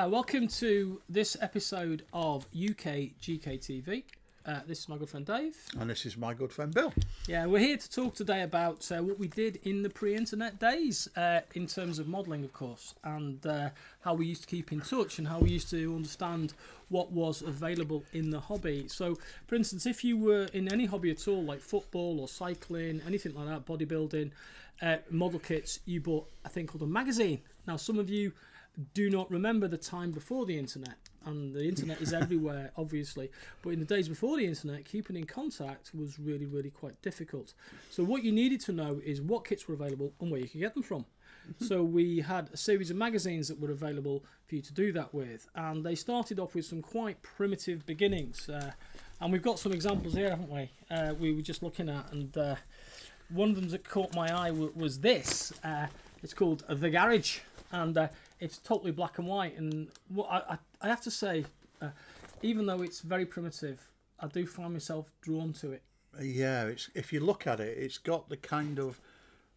Uh, welcome to this episode of UK GKTV. Uh, this is my good friend Dave. And this is my good friend Bill. Yeah, we're here to talk today about uh, what we did in the pre internet days uh, in terms of modelling, of course, and uh, how we used to keep in touch and how we used to understand what was available in the hobby. So, for instance, if you were in any hobby at all, like football or cycling, anything like that, bodybuilding, uh, model kits, you bought a thing called a magazine. Now, some of you do not remember the time before the internet. And the internet is everywhere obviously. But in the days before the internet keeping in contact was really really quite difficult. So what you needed to know is what kits were available and where you could get them from. So we had a series of magazines that were available for you to do that with. And they started off with some quite primitive beginnings uh, and we've got some examples here haven't we? Uh, we were just looking at and uh, one of them that caught my eye was this. Uh, it's called the garage. And uh, it's totally black and white. And what I, I, I have to say, uh, even though it's very primitive, I do find myself drawn to it. Yeah, it's if you look at it, it's got the kind of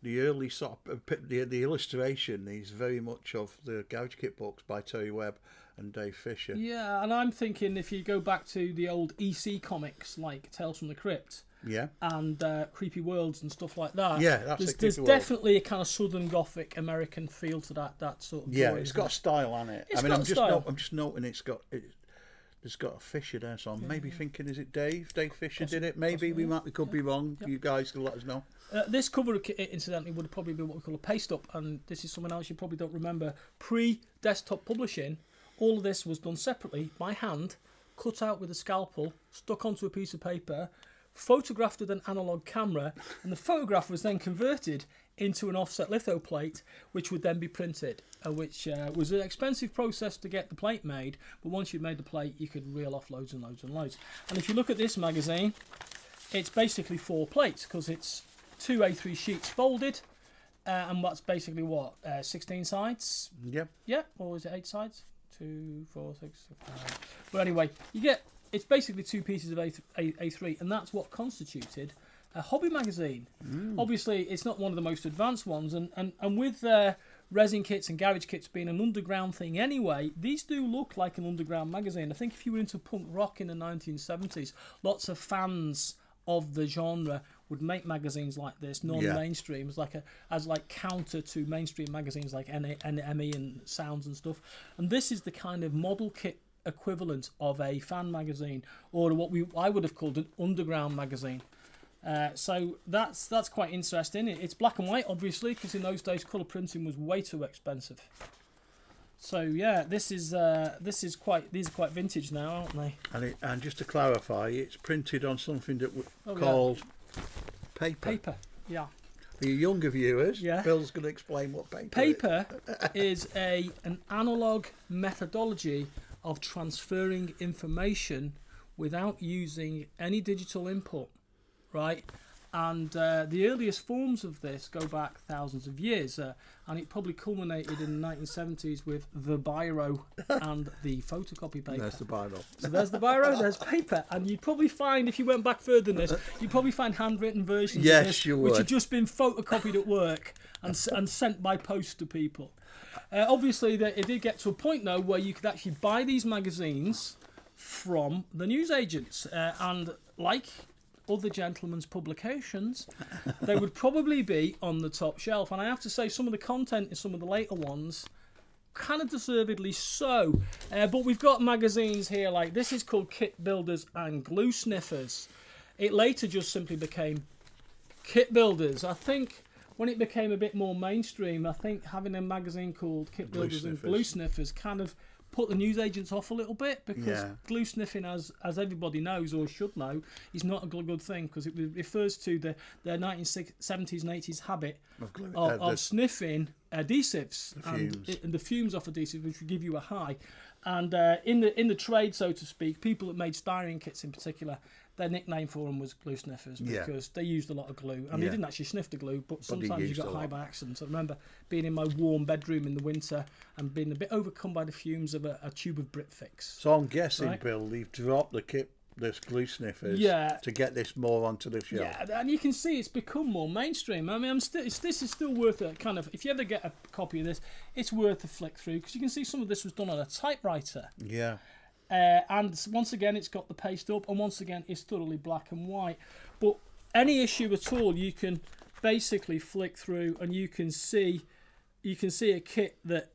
the early sort of the the illustration is very much of the Garage Kit books by Terry Webb and Dave Fisher. Yeah, and I'm thinking if you go back to the old EC comics like Tales from the Crypt, yeah, and uh, creepy worlds and stuff like that. Yeah, that's there's, there's definitely a kind of Southern Gothic American feel to that that sort of. Yeah, it's got it? a style on it. It's I mean, I'm just no, I'm just noting it's got it, it's got a Fisher there, so I'm yeah, maybe yeah. thinking, is it Dave? Dave Fisher Possibly, did it? Maybe possibly, we might we could be wrong. You guys can let us know. Uh, this cover, incidentally, would probably be what we call a paste up, and this is something else you probably don't remember. Pre desktop publishing, all of this was done separately by hand, cut out with a scalpel, stuck onto a piece of paper, photographed with an analog camera, and the photograph was then converted into an offset litho plate, which would then be printed, uh, which uh, was an expensive process to get the plate made. But once you'd made the plate, you could reel off loads and loads and loads. And if you look at this magazine, it's basically four plates because it's two A3 sheets folded. Uh, and that's basically what uh, 16 sides. Yep. Yeah. Or is it eight sides? Two, four, six, five. But anyway, you get it's basically two pieces of A, A, A3, and that's what constituted a hobby magazine. Mm. Obviously, it's not one of the most advanced ones, and, and, and with uh, resin kits and garage kits being an underground thing anyway, these do look like an underground magazine. I think if you were into punk rock in the 1970s, lots of fans of the genre would make magazines like this, non-mainstream, yeah. as like a as like counter to mainstream magazines like NME and Sounds and stuff. And this is the kind of model kit equivalent of a fan magazine or what we I would have called an underground magazine. Uh, so that's that's quite interesting. It's black and white, obviously, because in those days colour printing was way too expensive. So yeah, this is uh, this is quite these are quite vintage now, aren't they? And it, and just to clarify, it's printed on something that we oh, called yeah. paper. Paper, yeah. For your younger viewers, yeah. Bill's going to explain what paper. Paper is. is a an analog methodology of transferring information without using any digital input, right? And uh, the earliest forms of this go back thousands of years, uh, and it probably culminated in the 1970s with the biro and the photocopy paper. There's the biro. So there's the biro, there's paper, and you'd probably find, if you went back further than this, you'd probably find handwritten versions yes, of this, you which had just been photocopied at work and, and sent by post to people. Uh, obviously, it did get to a point though where you could actually buy these magazines from the newsagents, uh, and like other gentlemen's publications, they would probably be on the top shelf. And I have to say, some of the content in some of the later ones, kind of deservedly so. Uh, but we've got magazines here like this is called Kit Builders and Glue Sniffers. It later just simply became Kit Builders. I think when it became a bit more mainstream, I think having a magazine called Kit Builders and Glue Sniffers kind of put the newsagents off a little bit because yeah. glue sniffing, as as everybody knows or should know, is not a good thing because it refers to the the 1970s and 80s habit of, glue, of, uh, of sniffing adhesives the and, it, and, the fumes off adhesives, which will give you a high. And uh, in the in the trade, so to speak, people that made styrene kits in particular their nickname for them was glue sniffers because yeah. they used a lot of glue. And yeah. they didn't actually sniff the glue, but, but sometimes you got high by accident. So I remember being in my warm bedroom in the winter and being a bit overcome by the fumes of a, a tube of Britfix. So I'm guessing, right? Bill, they've dropped the kit this glue sniffers Yeah. to get this more onto the shelf. Yeah, and you can see it's become more mainstream. I mean, I'm still this is still worth a kind of if you ever get a copy of this, it's worth a flick through because you can see some of this was done on a typewriter. Yeah. Uh, and once again, it's got the paste up, and once again, it's thoroughly black and white. But any issue at all, you can basically flick through, and you can see, you can see a kit that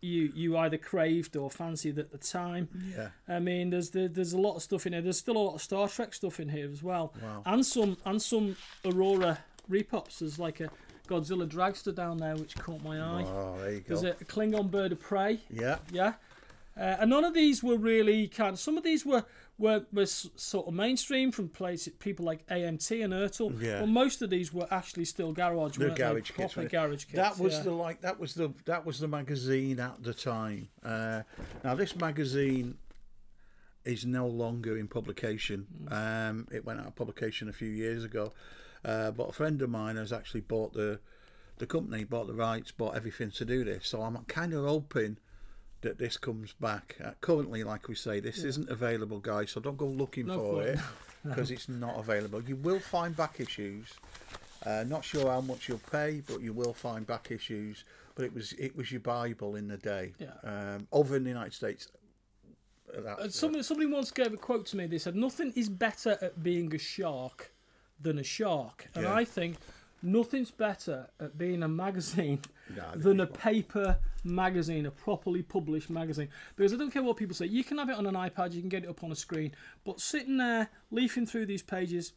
you you either craved or fancied at the time. Yeah. I mean, there's the, there's a lot of stuff in here. There's still a lot of Star Trek stuff in here as well, Wow. and some and some Aurora repops. There's like a Godzilla dragster down there, which caught my eye. Oh, there you go. There's a Klingon bird of prey. Yeah. Yeah. Uh, and none of these were really kind of, some of these were, were, were sort of mainstream from places, people like AMT and Ertl. Yeah. But most of these were actually still garage, The they? garage kits. Proper garage kits. That was yeah. the like that was the that was the magazine at the time. Uh, now this magazine is no longer in publication. Mm. Um, it went out of publication a few years ago. Uh, but a friend of mine has actually bought the the company, bought the rights, bought everything to do this. So I'm kind of hoping that this comes back. Uh, currently, like we say, this isn't available, guys. So don't go looking No for it because it's not available. You will find back issues. Uh, not sure how much you'll pay, but you will find back issues. But it was it was your Bible in the day. Yeah. Um, over in the United States. uh, Uh, somebody, somebody once gave a quote to me. They said, Nothing is better at being a shark than a shark. And Yeah. I think nothing's better at being a magazine Nah, than a paper magazine, a properly published magazine. Because I don't care what people say, you can have it on an iPad, you can get it up on a screen, but sitting there leafing through these pages,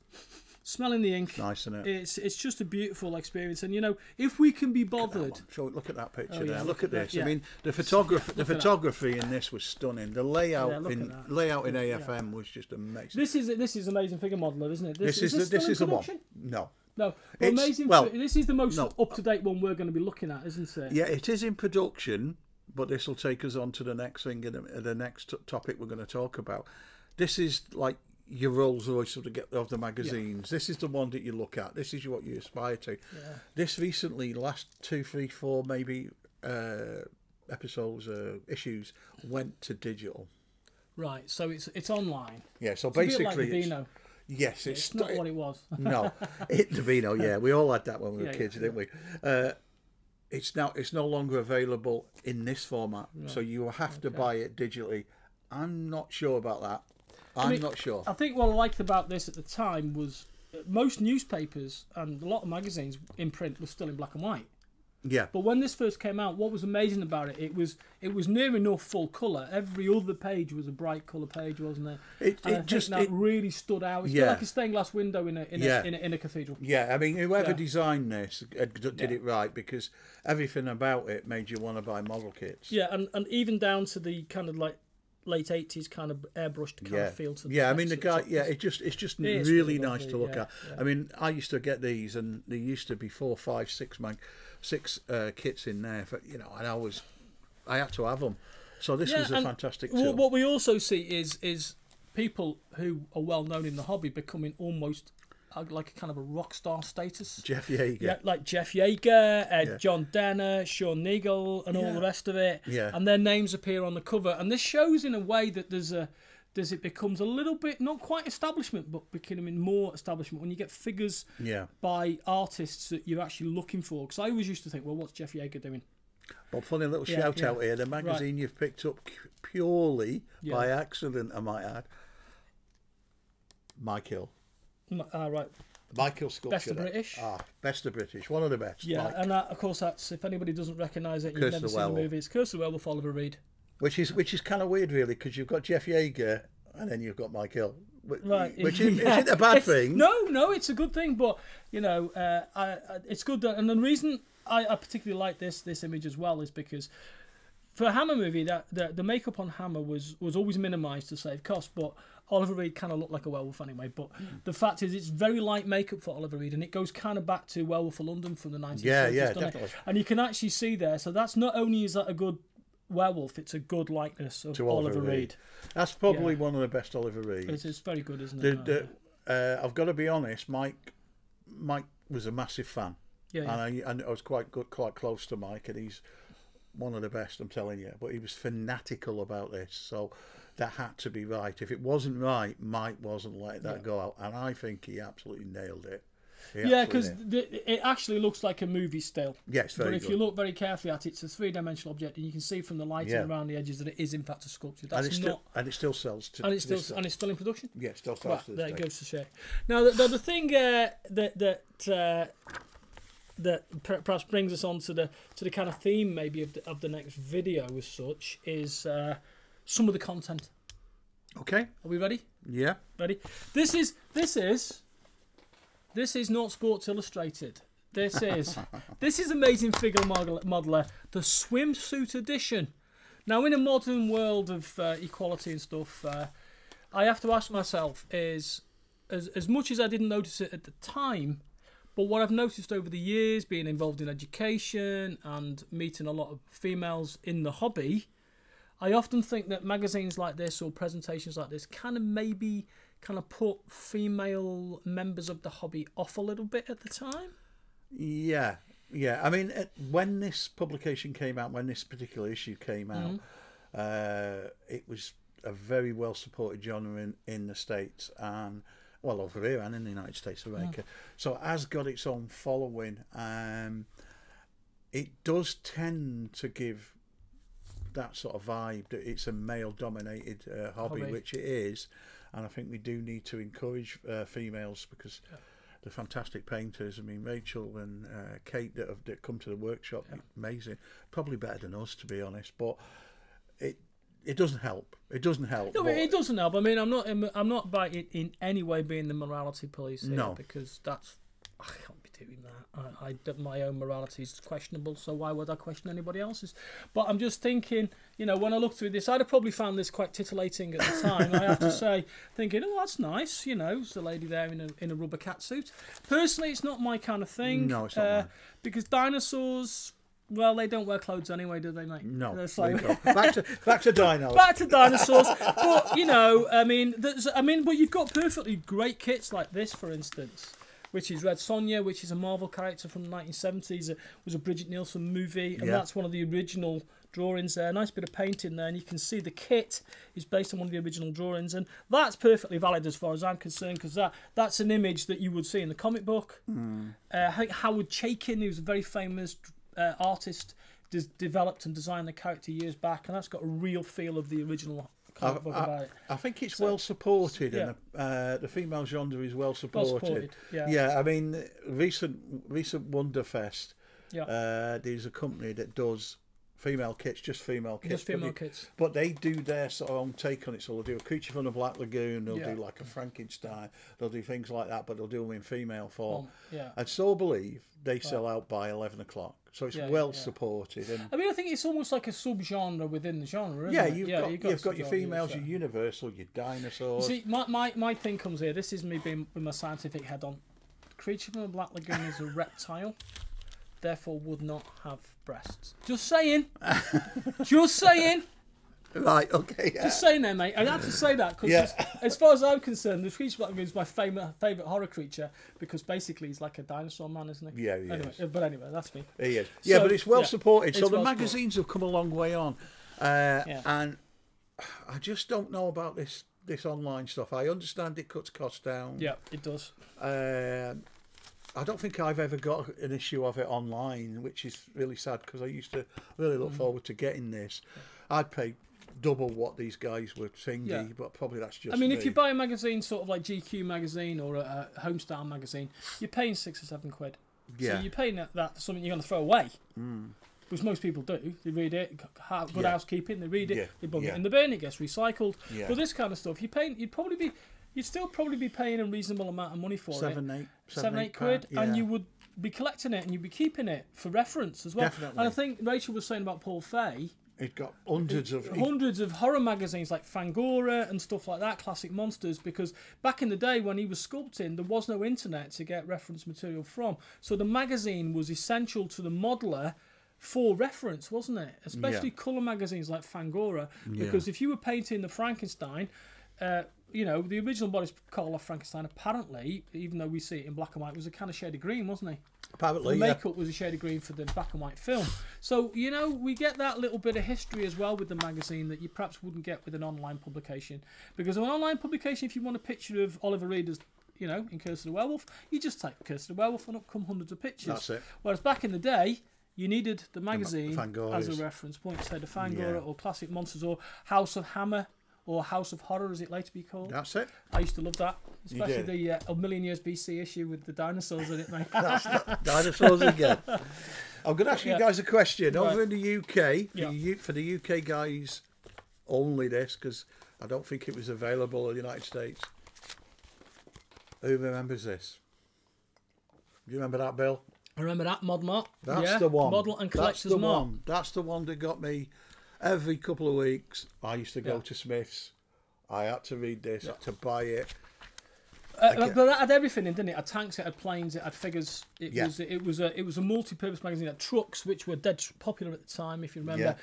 smelling the ink, nice, isn't it? it's it's just a beautiful experience. And you know, if we can be bothered, So look at that picture Oh, yeah, there. look Look, at at that, this. yeah. I mean, the photography, the photography in this was stunning. The layout Yeah, in layout in AFM was just amazing. this is this is amazing figure modeler, isn't it? This, is, this the, this is the one. No, No, amazing. well, this is the most no. up to date one we're going to be looking at, isn't it? yeah, it is in production, but this will take us on to the next thing, and the, the next t- topic we're going to talk about. This is like your Rolls Royce of the of the magazines. This is the one that you look at. This is what you aspire to. This recently, last two, three, four, maybe uh, episodes, uh, issues went to digital. Right. So it's it's online. Yeah, so It's basically, like the it's-. Yes, it's, It's not what it was. no, it the Vino. Yeah, we all had that when we were Yeah, kids, yeah, didn't we? Uh, it's now it's no longer available in this format, so you have to buy it digitally. I'm not sure about that. I'm mean, not sure. I think what I liked about this at the time was uh, most newspapers and a lot of magazines in print were still in black and white. Yeah, But when this first came out, what was amazing about it, it was it was near enough full colour. Every other page was a bright colour page, wasn't it? It- and it just- that it- really stood out. It's Yeah. like a stained glass window in a in, Yeah. a, in, a, in a cathedral. yeah. I mean, whoever Yeah. designed this did it right because everything about it made you want to buy model kits. Yeah, and, and even down to the kind of like late eighties kind of airbrushed kind yeah, of feel to the yeah. I mean, the guy. Yeah, it's- it just it's just It really nice to look yeah, at. yeah. I mean, I used to get these, and they used to be four, five, six mag, six uh, kits in there. For, you know, and I was, I had to have them. So this Yeah, was a fantastic tool. what we also see is is people who are well known in the hobby becoming almost uh, like a kind of a rock star status. Jeff Yagher. Yeah, like Jeff Yagher, uh, Yeah. John Denner, Sean Nigel, and all the rest of it. Yeah. And their names appear on the cover, and this shows in a way that there's a there's it becomes a little bit not quite establishment, but becoming more establishment when you get figures Yeah. by artists that you're actually looking for. Because I always used to think, well, what's Jeff Yagher doing? But funny little Yeah, shout yeah. out here: the magazine you've picked up purely Yeah. by accident, I might add. Mike Hill. M- Ah, right. Mike Hill sculpture. Best of. British? Ah, best of British. One of the best. Yeah, Mike. and that, of course, that's if anybody doesn't recognise it, you've Curse never the seen the movie. It's Curse of the Werewolf, Oliver Reed. Which is which is kind of weird, really, because you've got Jeff Yagher and then you've got Mike Hill. Right, Which is, yeah. isn't a bad It's- thing. No, no, it's a good thing, but you know, uh, I, I, it's good. That, and the reason I, I particularly like this this image as well is because for a Hammer movie, that the, the makeup on Hammer was was always minimised to save cost, but. Oliver Reed kind of looked like a werewolf anyway, but Hmm. the fact is, it's very light makeup for Oliver Reed, and it goes kind of back to Werewolf of London from the 1930s. Yeah, yeah, doesn't it? And you can actually see there, so that's not only is that a good werewolf, it's a good likeness of To Oliver Oliver, Reed. Reed. That's probably Yeah. one of the best Oliver Reeds. It's, it's very good, isn't it? the, uh, I've got to be honest, Mike. Mike was a massive fan, yeah, yeah. and I, and I was quite good, quite close to Mike, and he's one of the best. I'm telling you, but he was fanatical about this. So, that had to be right. If it wasn't right, Mike wasn't letting that Yeah. go out, and I think he absolutely nailed it. Yeah, because it actually looks like a movie still. Yeah, it's very but if good. you look very carefully at it, it's a three-dimensional object, and you can see from the lighting Yeah. around the edges that it is in fact a sculpture. and That's it not, still and it still sells to and it's still and it's still in production. yeah, it still sells Right, to this there it goes to show. Now, the, the, the thing uh, that that uh, that perhaps brings us on to the to the kind of theme maybe of the, of the next video as such is uh, some of the content. Okay, Are we ready? yeah, Ready? This is this is this is not Sports Illustrated. This is this is amazing figure model, modeler, the swimsuit edition. Now, in a modern world of uh, equality and stuff, uh, I have to ask myself: is as as much as I didn't notice it at the time, but what I've noticed over the years, being involved in education and meeting a lot of females in the hobby, I often think that magazines like this or presentations like this kind of maybe kind of put female members of the hobby off a little bit at the time. yeah, yeah. I mean, when this publication came out, when this particular issue came out, uh, it was a very well supported genre in, in the states and well over here and in the United States of America. So it has got its own following. Um, it does tend to give that sort of vibe that it's a male dominated uh, hobby, Hobby. which it is. And I think we do need to encourage uh, females because they're fantastic painters. I mean, Rachel and uh, Kate that have that come to the workshop, amazing. Probably better than us, to be honest. But it it doesn't help. It doesn't help. No, it doesn't help. I mean, I'm not. I'm not by it in any way being the morality police here No. because that's. I can't doing that. I, I my own morality is questionable, so why would I question anybody else's? But I'm just thinking, you know, when I look through this, I'd have probably found this quite titillating at the time. I have to say, thinking, oh, that's nice. You know, it's a lady there in a in a rubber cat suit. Personally, it's not my kind of thing. No, it's not uh, because dinosaurs. Well, they don't wear clothes anyway, do they, mate? No, They're there you so- go. back to back to dinos. back to dinosaurs. but you know, I mean, there's, I mean, but you've got perfectly great kits like this, for instance, which is Red Sonja, which is a Marvel character from the 1970s. It was a Brigitte Nielsen movie, and Yeah. that's one of the original drawings there. A Nice bit of painting there, and you can see the kit is based on one of the original drawings, and that's perfectly valid as far as I'm concerned, because that that's an image that you would see in the comic book. Hmm. Uh, I think Howard Chaykin, who's a very famous uh, artist, developed and designed the character years back, and that's got a real feel of the original I- I-. I think it's well supported, yeah. and uh, the female genre is well Well supported. supported. Yeah. I mean, recent recent Wonderfest. Yeah. Uh, there's a company that does female kits, just female kits. Just but female they- kits. But they do their sort of own take on it. So they'll do a creature from the Black Lagoon. They'll Yeah. do like a Frankenstein. They'll do things like that, but they'll do them in female form. Um, yeah. And so believe they sell out by eleven o'clock. So it's Yeah, well yeah. supported. And I mean, I think it's almost like a subgenre within the genre, yeah, you've got, you've you've got, your females, your universal, your dinosaurs. See, my, my, my thing comes here. This is me being with my scientific head on. Creature from the Black Lagoon is a reptile, therefore would not have breasts. Just saying. Just saying. right, okay. Yeah. Just saying there, mate. I had to say that because, Yeah. as, far as I'm concerned, the creature Black is my favourite favourite horror creature because basically he's like a dinosaur man, isn't he? Yeah, he anyway, is. But anyway, that's me. He is. Yeah, So, but it's well yeah, supported. So it's the well supported. magazines have come a long way on, uh, and I just don't know about this this online stuff. I understand it cuts costs down. Yeah, it does. Um I don't think I've ever got an issue of it online, which is really sad because I used to really Mm. look forward to getting this. I'd pay double what these guys were thingy, Yeah. but probably that's just. I mean, me. if you buy a magazine, sort of like GQ magazine or a, a Homestyle magazine, you're paying six or seven quid. yeah, Mm. So you're paying that, that for something you're going to throw away. Which most people do. They read it, good Yeah. housekeeping. They read it, Yeah, they bung it in the bin. It gets recycled. Yeah. But this kind of stuff, you pay. You'd probably be, you'd still probably be paying a reasonable amount of money for it. seven, eight, seven, eight pound, quid, and you would be collecting it and you'd be keeping it for reference as well. Definitely. And I think Rachel was saying about Paul Fay, It got hundreds of. hundreds of horror magazines like Fangoria and stuff like that, classic monsters, because back in the day when he was sculpting, there was no internet to get reference material from. So the magazine was essential to the modeler for reference, wasn't it? Especially colour magazines like Fangoria, because if you were painting the Frankenstein, uh, you know, the original Boris Karloff Frankenstein, apparently, even though we see it in black and white, was a kind of shade of green, wasn't he? Apparently, the yeah. makeup was a shade of green for the black and white film. So you know we get that little bit of history as well with the magazine that you perhaps wouldn't get with an online publication. Because an online publication, if you want a picture of Oliver Reed as you know in Curse of the Werewolf, you just type Curse of the Werewolf and up come hundreds of pictures. That's it. Whereas back in the day. You needed the magazine Fangories. as a reference point, say the Fangoria Yeah. or Classic Monsters or House of Hammer or House of Horror, as it later be called. That's it. I used to love that, especially the uh, a million years BC issue with the dinosaurs in it, mate. That's dinosaurs again. I'm going to ask you guys a question. Over in the UK, for, Yeah. the for the UK guys only, this because I don't think it was available in the United States. Who remembers this? Do you remember that, Bill? I remember that mod mart. That's yeah, the one. Model and That's collector's the mart. one. That's the one that got me every couple of weeks. I used to go Yeah. to Smiths. I had to read this to buy it. Uh, Okay. But that had everything in, didn't it? It had tanks, it had planes, it had figures. It Yeah. was it was a it was a multi-purpose magazine. It had trucks, which were dead popular at the time. If you remember,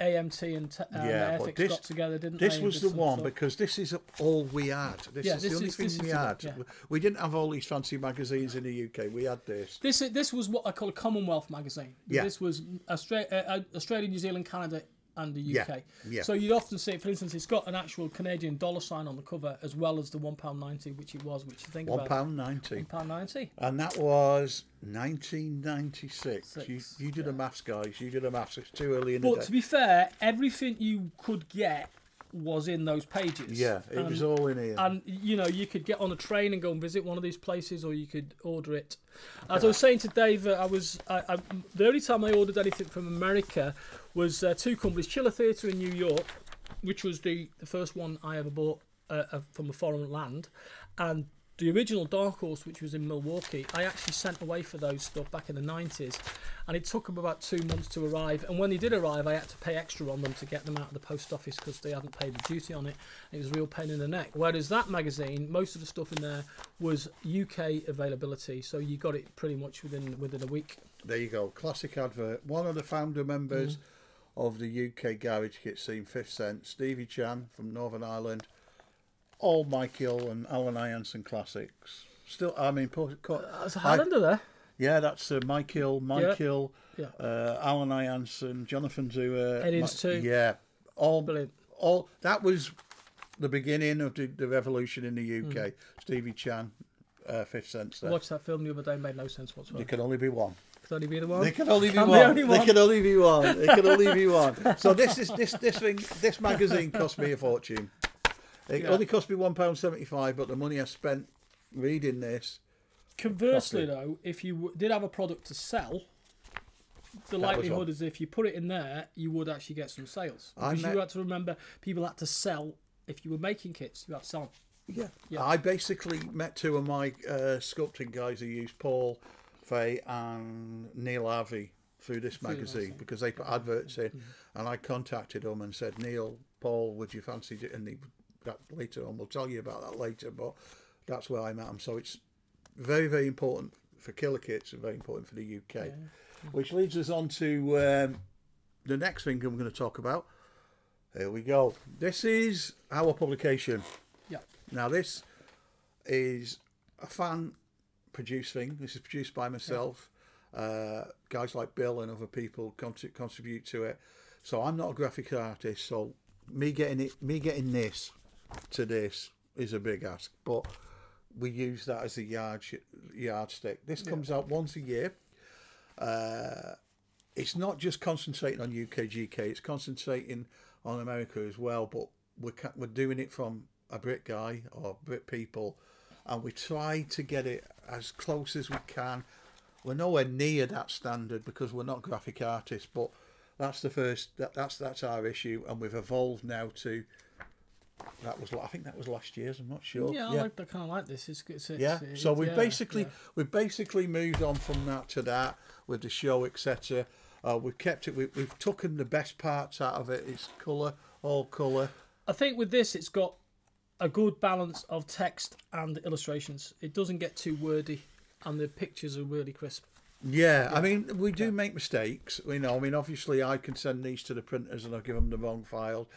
AMT and um, Yeah, Airfix this- got together, didn't This they? and was the one stuff. because this is all we had. This Yeah, is this the only is- thing we had. yeah. We didn't have all these fancy magazines in the UK. We had this. This this was what I call a Commonwealth magazine. Yeah. This was Austra- uh, Australia, New Zealand, Canada, and the UK. yeah. So you'd often see, for instance, it's got an actual Canadian dollar sign on the cover as well as the one pound ninety, which it was. Which you think One pound ninety, one pound ninety. and that was 1996. You, Six, you did the maths, guys. You did the maths. It's too early in the day. But to be fair, everything you could get was in those pages. yeah, it was all in here. And you know, you could get on a train and go and visit one of these places, or you could order it. As I was saying to Dave, uh, I was I, I, the only time I ordered anything from America was uh, two companies: Chiller Theatre in New York, which was the, the first one I ever bought uh, from a foreign land, and the original Dark Horse, which was in Milwaukee. I actually sent away for those stuff back in the nineties, and it took them about two months to arrive. And when they did arrive, I had to pay extra on them to get them out of the post office because they hadn't paid the duty on it. It was a real pain in the neck. Whereas that magazine, most of the stuff in there was UK availability, so you got it pretty much within within a week. There you go. Classic advert. One of the founder members Mm. Of the UK garage kit scene, Fifth Sense, Stevie Chan from Northern Ireland. All Michael and Alan Ianson classics. Still, I mean, co- That's a Highlander there. yeah, that's uh, Michael, Michael, Yeah. uh, Alan Ianson, Jonathan. It is too. Yeah, all, Brilliant. all. That was the beginning of the, the revolution in the Mm. UK. Stevie Chan, uh, Fifth Sense. There. Watched that film the other day, made no sense There whatsoever. can only be one. Could only be the one. There can only be Can one. only There one. can only be one. There can only be one. So this is this this thing this magazine cost me a fortune. It Yeah. only cost me one pound seventy five, but the money I spent reading this. Conversely, though, if you did have a product to sell, the was likelihood is if you put it in there, you would actually get some sales. I Because met- you had to remember, people had to sell. If you were making kits, you had to sell 'em. Yeah. Yeah. I basically met two of my uh, sculpting guys who used Paul Fay and Neil Harvey through this magazine because they put adverts in, and I contacted them and said, Neil, Paul, would you fancy it? And he, that later on, we'll tell you about that later, but that's where I met them. So it's very, very important for Killer Kits and very important for the UK. Which leads us on to um, the next thing I'm going to talk about. Here we go. This is our publication. Yeah. Now, this is a fan produced thing. This is produced by myself. Uh, guys like Bill and other people contri- contribute to it. So I'm not a graphic artist. So me getting it, me getting this to this is a big ask. But we use that as a yard yardstick. This comes out once a year. Uh, it's not just concentrating on UK GK. It's concentrating on America as well. But we're we're doing it from a Brit guy or Brit people, and we try to get it as close as we can. We're nowhere near that standard because we're not graphic artists, but that's the first. That, that's that's our issue, and we've evolved now to. That was I think that was last year's. I'm not sure. Yeah, I like I kind of like this. It's, it's, Yeah. it's- So we've yeah, basically yeah. we've basically moved on from that to that with the show, etc. Uh, we've kept it. We, we've taken the best parts out of it. It's colour, all colour. I think with this, it's got a good balance of text and illustrations. It doesn't get too wordy, and the pictures are really crisp. Yeah, I mean, we do make mistakes. You know, I mean, obviously, I can send these to the printers and I'll give them the wrong file.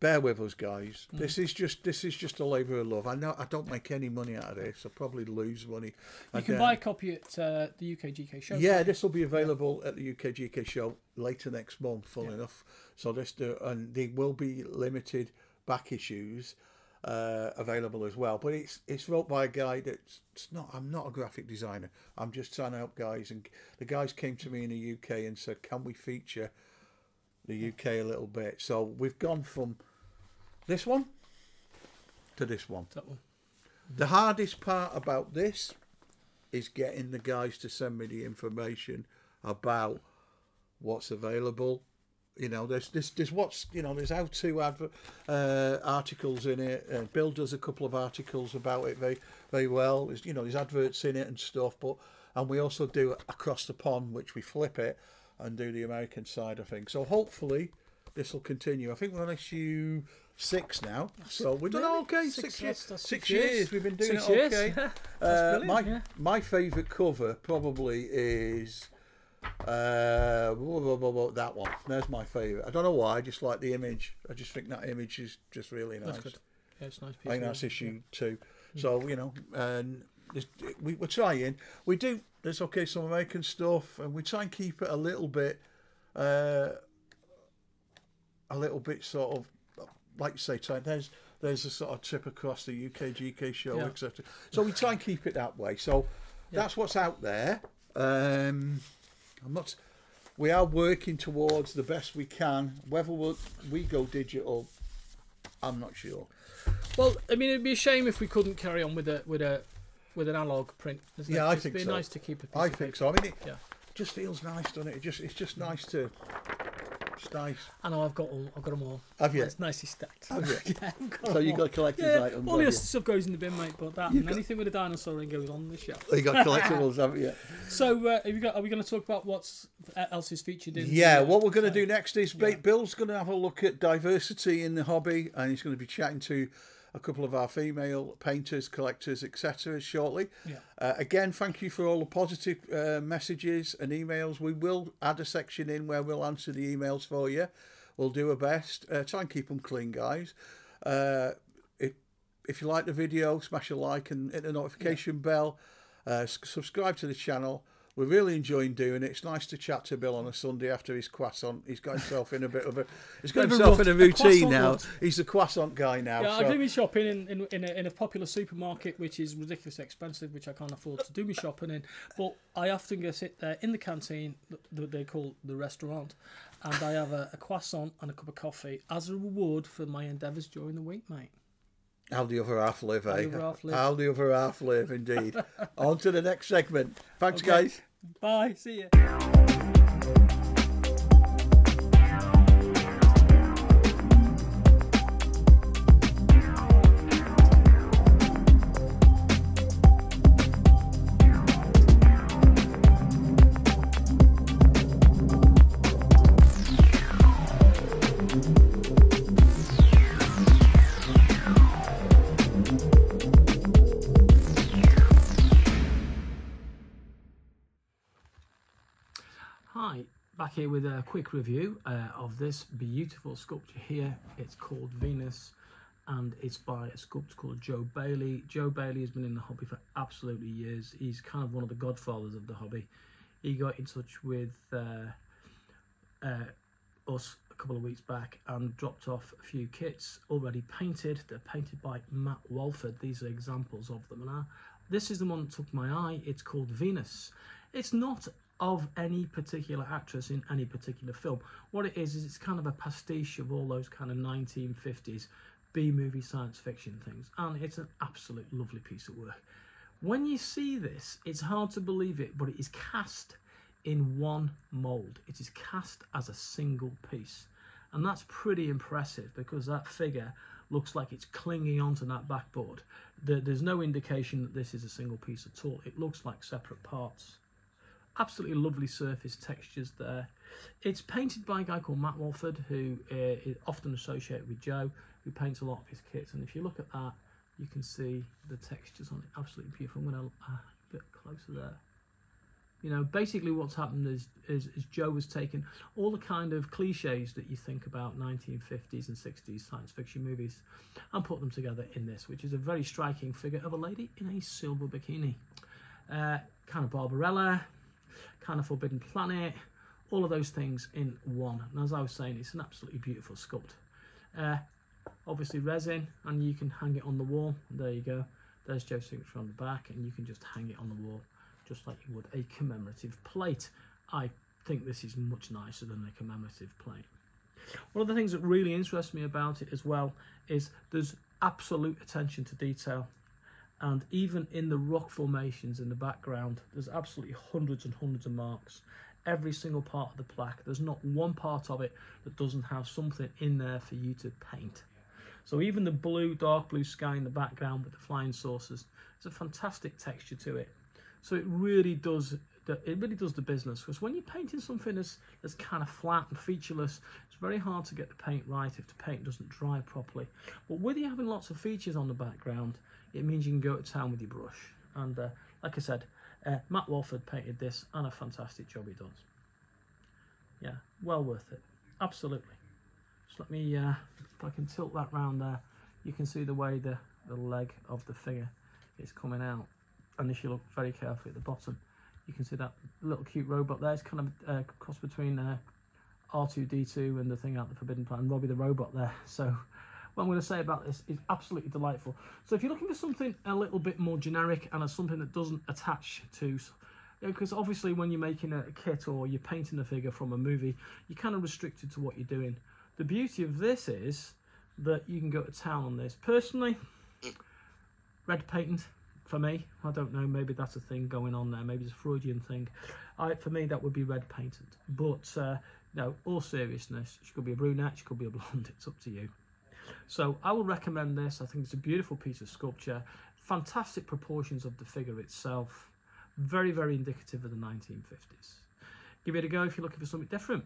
bear with us, guys. This is just this is just a labour of love. I know I don't make any money out of this. I probably lose money. You can buy a copy at uh, the UKGK show. Yeah, this will be available at the UKGK show later next month. Full enough. So this do, and they will be limited back issues uh, available as well. But it's it's wrote by a guy that's it's not. I'm not a graphic designer. I'm just trying to help guys. And the guys came to me in the UK and said, "Can we feature the UK a little bit?" So we've gone from this one to this one. That one. The hardest part about this is getting the guys to send me the information about what's available. You know, there's there's, there's what's you know there's how to adver- uh, articles in it. Uh, Bill does a couple of articles about it very very well. There's you know there's adverts in it and stuff. But and we also do across the pond, which we flip it and do the American side of things. So hopefully this will continue. I think we're on issue six now, so we're doing Really? okay. Six, Six, years. Six six years. years. We've been doing Six it years. okay. Uh, my yeah. my favourite cover probably is uh, whoa, whoa, whoa, that one. There's my favourite. I don't know why. I just like the image. I just think that image is just really nice. That's good. Yeah, it's nice piece. I think that's issue two. So you know, and we, we're trying. We do. There's okay some American stuff, and we try and keep it a little bit, uh, a little bit sort of like you say. Try, there's there's a sort of trip across the UK GK show, Yeah. etc. So we try and keep it that way. So that's what's out there. Um, I'm not. We are working towards the best we can. Whether we'll, we go digital, I'm not sure. Well, I mean, it'd be a shame if we couldn't carry on with a with a with an analog print. Yeah, it? I It'd think be so. nice to keep a I think paper. so. I mean, it Yeah. just feels nice, doesn't it? It just it's just nice to. It's nice. I know I've got all, I've got them all. Have you? It's nicely stacked. Have you? yeah, I've got So you all. got collector's Yeah, items. all your stuff goes in the bin, mate. But that You've and got- anything with a dinosaur in goes on the shelf. You got collectibles, haven't you? So, uh, have you got? Are we going to talk about what's uh, else is featured in? Yeah. the, What we're going to uh, do next is yeah. Bill's going to have a look at diversity in the hobby, and he's going to be chatting to a couple of our female painters, collectors, etc. shortly. Yeah. Uh, again, thank you for all the positive uh, messages and emails. We will add a section in where we'll answer the emails for you. We'll do our best. Uh, try and keep them clean, guys. Uh, if, if you like the video, smash a like and hit the notification bell. Uh, subscribe to the channel. We're really enjoying doing it. It's nice to chat to Bill on a Sunday after his croissant. He's got himself in a bit of a he's got a himself in a a routine croissant now. He's a croissant guy now. Yeah, so- I do my shopping in, in, in, a, in a popular supermarket, which is ridiculously expensive, which I can't afford to do my shopping in. But I often go sit there in the canteen, that they call the restaurant, and I have a, a croissant and a cup of coffee as a reward for my endeavours during the week, mate. How the other half live, eh? the other half live. How the other half live, indeed. On to the next segment. Thanks, Okay. guys. Bye. See you. With a quick review uh, of this beautiful sculpture here. It's called Venus and it's by a sculptor called Joe Bailey. Joe Bailey has been in the hobby for absolutely years. He's kind of one of the godfathers of the hobby. He got in touch with uh, uh, us a couple of weeks back and dropped off a few kits already painted. They're painted by Matt Walford. These are examples of them. And I, this is the one that took my eye. It's called Venus. It's not of any particular actress in any particular film. What it is is it's kind of a pastiche of all those kind of 1950s B-movie science fiction things, and it's an absolute lovely piece of work. When you see this, it's hard to believe it, but it is cast in one mould. It is cast as a single piece. And that's pretty impressive because that figure looks like it's clinging onto that backboard. There's no indication that this is a single piece at all. It looks like separate parts. Absolutely lovely surface textures there. It's painted by a guy called Matt Walford, who uh, is often associated with Joe, who paints a lot of his kits. And if you look at that, you can see the textures on it. Absolutely beautiful. I'm going to uh, a bit closer there. You know, basically what's happened is, is, is Joe has taken all the kind of cliches that you think about 1950s and 60s science fiction movies and put them together in this, which is a very striking figure of a lady in a silver bikini. Uh, kind of Barbarella, kind of Forbidden Planet, all of those things in one. And as I was saying, it's an absolutely beautiful sculpt. Uh, obviously resin, and you can hang it on the wall. There you go. There's Joe's signature on the back, and you can just hang it on the wall just like you would a commemorative plate. I think this is much nicer than a commemorative plate. One of the things that really interests me about it as well is there's absolute attention to detail. And even in the rock formations in the background, there's absolutely hundreds and hundreds of marks. Every single part of the plaque, there's not one part of it that doesn't have something in there for you to paint. So even the blue, dark blue sky in the background with the flying saucers, it's a fantastic texture to it. So it really does it really does the business because when you're painting something that's, that's kind of flat and featureless, it's very hard to get the paint right if the paint doesn't dry properly. But with you having lots of features on the background, it means you can go to town with your brush. And uh, like I said, uh, Matt Walford painted this and a fantastic job he does. Yeah, well worth it. Absolutely. Just let me, uh, if I can tilt that round there, you can see the way the, the leg of the figure is coming out and if you look very carefully at the bottom, you can see that little cute robot there. It's kind of a uh, cross between uh, R2D2 and the thing out the Forbidden Planet, Robby the robot there. So what I'm going to say about this is absolutely delightful. So if you're looking for something a little bit more generic and as something that doesn't attach to because obviously when you're making a kit or you're painting a figure from a movie, you're kind of restricted to what you're doing. The beauty of this is that you can go to town on this. Personally, red painting, for me. I don't know, maybe that's a thing going on there. Maybe it's a Freudian thing. I, for me, that would be red painted. But uh, no, all seriousness, she could be a brunette, she could be a blonde. It's up to you. So I will recommend this. I think it's a beautiful piece of sculpture. Fantastic proportions of the figure itself. Very, very indicative of the 1950s. Give it a go if you're looking for something different.